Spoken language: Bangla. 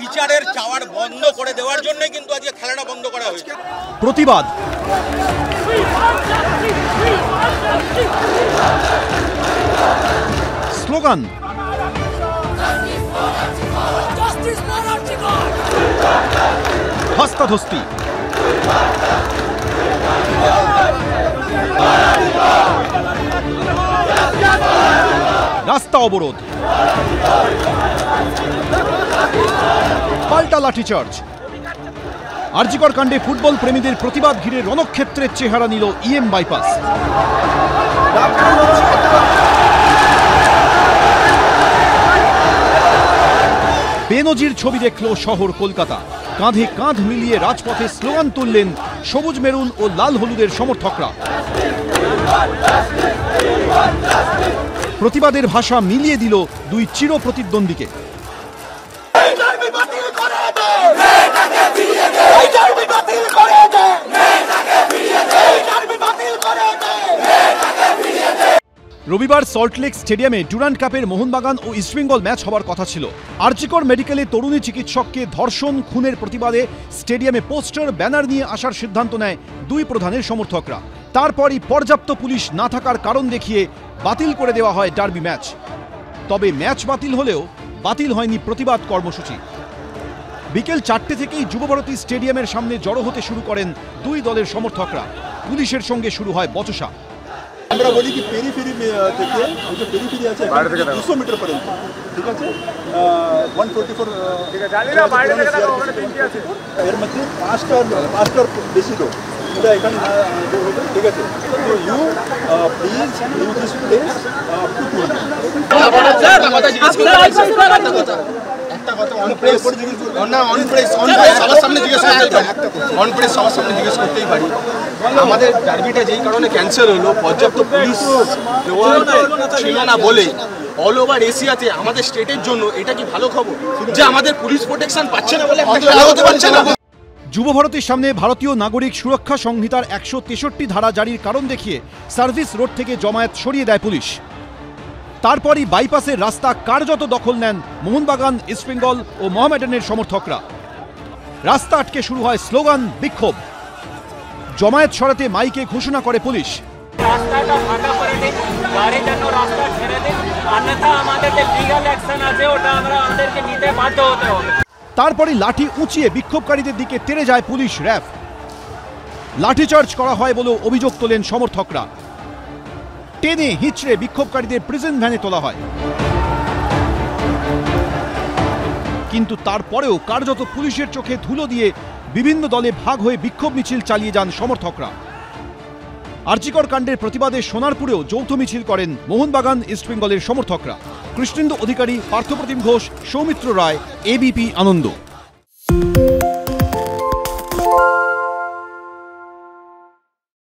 বিচারের চাওয়ার বন্ধ করে দেওয়ার জন্য কিন্তু আজকে খেলাটা বন্ধ করা হয়েছে। প্রতিবাদ। স্লোগান। হস্তাধস্তি রাস্তা অবরোধ। পাল্টা লাঠিচার্জ। আরজিকর কাণ্ডে ফুটবল প্রেমীদের প্রতিবাদ ঘিরে রণক্ষেত্রের চেহারা নিল ইএম বাইপাস। বেনজির ছবি দেখল শহর কলকাতা। কাঁধে কাঁধ মিলিয়ে রাজপথে স্লোগান তুললেন সবুজ মেরুন ও লাল হলুদের সমর্থকরা। প্রতিবাদের ভাষা মিলিয়ে দিল দুই চির প্রতিদ্বন্দ্বীকে রবিবার সল্টলেক স্টেডিয়ামে ডুরান্ড কাপের মোহনবাগান ও ইস্টবেঙ্গল ম্যাচ হবার কথা ছিল। আরজিকর মেডিকেলে তরুণী চিকিৎসককে ধর্ষণ, খুনের প্রতিবাদে স্টেডিয়ামে পোস্টার, ব্যানার নিয়ে আসার সিদ্ধান্ত নেয় দুই প্রধানের সমর্থকরা। তারপরই পর্যাপ্ত পুলিশ না থাকার কারণ দেখিয়ে বাতিল করে দেওয়া হয় ডার্বি ম্যাচ। তবে ম্যাচ বাতিল হলেও বাতিল হয়নি প্রতিবাদ কর্মসূচি। বিকেল চারটে থেকেই যুবভারতী স্টেডিয়ামের সামনে জড়ো হতে শুরু করেন দুই দলের সমর্থকরা। পুলিশের সঙ্গে শুরু হয় বচসা। আমরা বলি কি পেরি ফেরি থেকে ওই যে পেরি ফেরি আছে দুশো মিটার পর্যন্ত। ঠিক আছে? ওয়ান টোয়েন্টি ফোর এর মধ্যে পাঁচটা পাঁচটার বেশি লোক এটা এখানে ঠিক আছে। তো you please you this place up to to না অন প্রেস অন প্রেস সবার সামনে জিজ্ঞেস করতেই পারি। অন প্রেস সবার সামনে জিজ্ঞেস করতেই পারি। আমাদের ডার্বিটা যেই কারণে ক্যান্সেল হলো পর্যাপ্ত পুলিশ ছিল না বলে অল ওভার এশিয়াতে আমাদের স্টেটের জন্য এটা কি ভালো খবর যে আমাদের পুলিশ প্রোটেকশন পাচ্ছে না বলে একটা খেলা হতে পারছে না যুবভারতীর সামনে ভারতীয় নাগরিক সুরক্ষা সংহিতার একশো তেষট্টি ধারা জারির কারণ দেখিয়ে সার্ভিস রোড থেকে জমায়েত সরিয়ে দেয় পুলিশ। তারপরই বাইপাসের রাস্তা কার্যত দখল নেন মোহনবাগান ইস্টবেঙ্গল ও মোহামেডানের সমর্থকরা। রাস্তা আটকে শুরু হয় স্লোগান, বিক্ষোভ। জমায়েত সরাতে মাইকে ঘোষণা করে পুলিশ। আমাদের আছে, ওটা আমরা আমাদেরকে নিতে বাধ্য হতে হবে। তারপরে লাঠি উঁচিয়ে বিক্ষোভকারীদের দিকে তেড়ে যায় পুলিশ র্যাফ। লাঠিচার্জ করা হয় বলেও অভিযোগ তোলেন সমর্থকরা। টেনে হিচড়ে বিক্ষোভকারীদের প্রিজন ভ্যানে তোলা হয়। কিন্তু তারপরেও কার্যত পুলিশের চোখে ধুলো দিয়ে বিভিন্ন দলে ভাগ হয়ে বিক্ষোভ মিছিল চালিয়ে যান সমর্থকরা। আর্চিকর কাণ্ডের প্রতিবাদে সোনারপুরেও যৌথ মিছিল করেন মোহনবাগান ইস্টবেঙ্গলের সমর্থকরা। কৃষ্ণেন্দু অধিকারী পার্থপ্রতিম ঘোষ, সৌমিত্র রায় এবিপি আনন্দ।